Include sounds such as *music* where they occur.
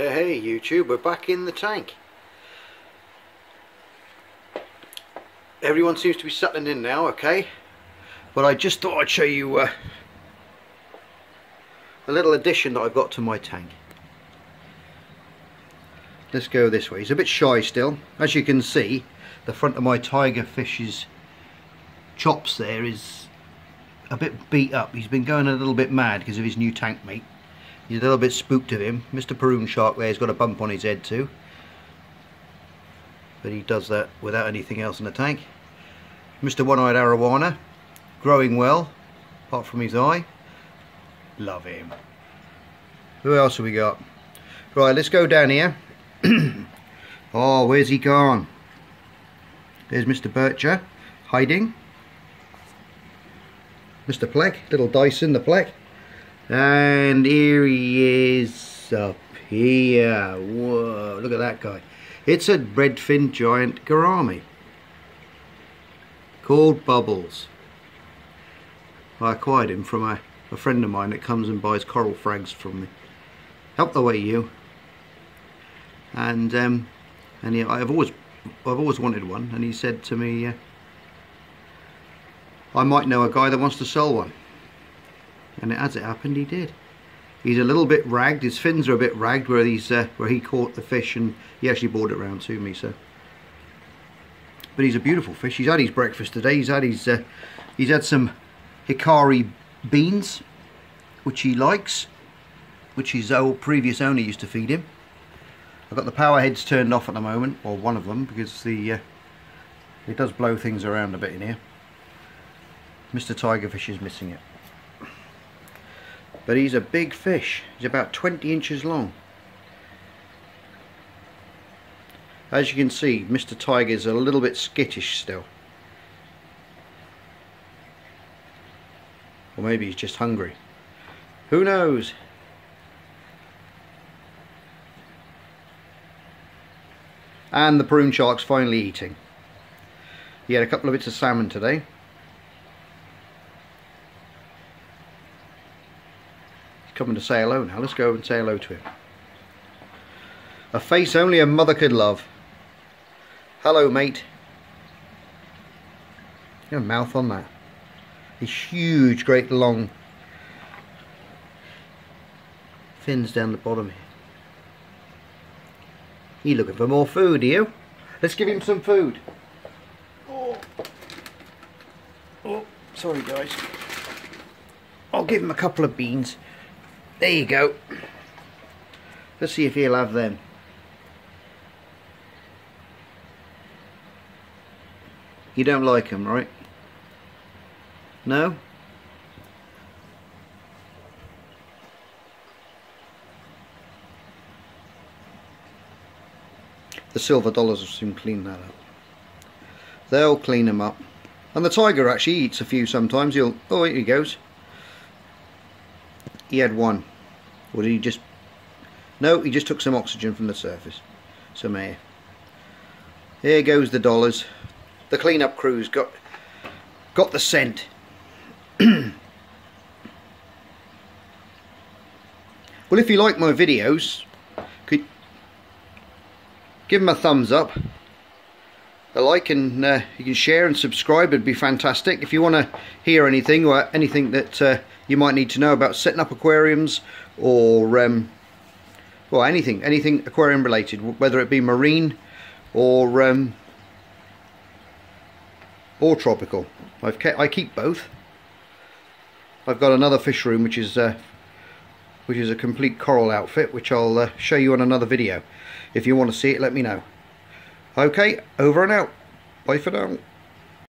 Hey YouTube, we're back in the tank. Everyone seems to be settling in now, okay? But I just thought I'd show you uh, a little addition that I've got to my tank. Let's go this way. He's a bit shy still. As you can see, the front of my tiger fish's chops there is a bit beat up. He's been going a little bit mad because of his new tank mate. He's a little bit spooked of him. Mr. Paroon Shark there, he's got a bump on his head too. But he does that without anything else in the tank. Mr. One-Eyed Arowana, growing well, apart from his eye. Love him. Who else have we got? Right, let's go down here. *clears throat* oh, where's he gone? There's Mr. Bichir, hiding. Mr. Pleck, little Dyson the Pleck. And here he is up here. Whoa, look at that guy. It's a redfin giant gourami called Bubbles. I acquired him from a, a friend of mine that comes and buys coral frags from me. Help the way you. And um, and he, I've always I've always wanted one, and he said to me, uh, I might know a guy that wants to sell one and as it happened he did. He's a little bit ragged. His fins are a bit ragged where he's uh, where he caught the fish and he actually brought it around to me so. But he's a beautiful fish. He's had his breakfast today. He's had his uh, he's had some hikari beans which he likes which his old previous owner used to feed him. I've got the power heads turned off at the moment or one of them because the uh, it does blow things around a bit in here. Mr. Tigerfish is missing it but he's a big fish. He's about 20 inches long. As you can see Mr. Tiger is a little bit skittish still. Or maybe he's just hungry. Who knows? And the Paroon shark's finally eating. He had a couple of bits of salmon today coming to say hello now. Let's go and say hello to him. A face only a mother could love. Hello, mate. You a mouth on that. A huge, great, long fins down the bottom here. You looking for more food, are you? Let's give him some food. Oh, oh sorry guys. I'll give him a couple of beans. There you go. Let's see if he'll have them. You don't like them, right? No? The silver dollars will soon clean that up. They'll clean them up. And the tiger actually eats a few sometimes. He'll... Oh, here he goes. He had one. Or did he just... No, he just took some oxygen from the surface. Some air. Here goes the dollars. The cleanup crew's got got the scent. *clears throat* well, if you like my videos, could give them a thumbs up, a like, and uh, you can share and subscribe. It'd be fantastic. If you want to hear anything or anything that uh, you might need to know about setting up aquariums or um, well anything anything aquarium related whether it be marine or um, or tropical I've kept, I keep both I've got another fish room which is uh, which is a complete coral outfit which I'll uh, show you on another video if you want to see it let me know okay over and out. Bye for now